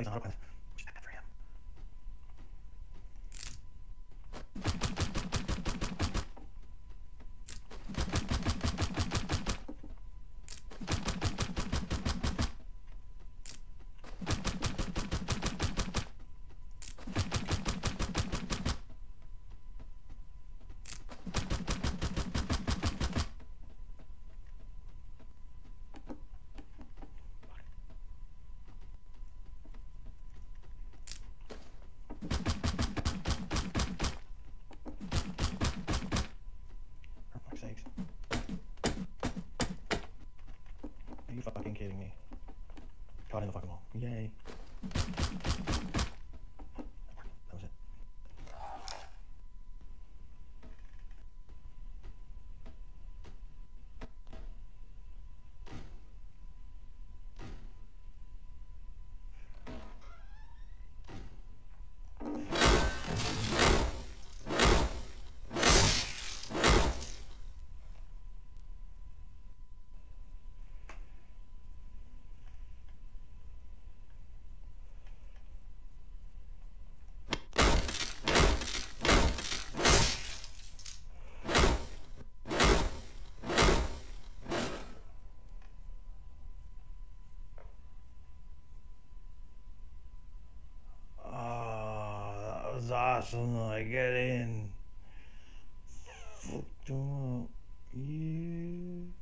一张快十。You fucking kidding me? Caught in the fucking wall. Yay. Was awesome. I get in. Fucked up. Yeah.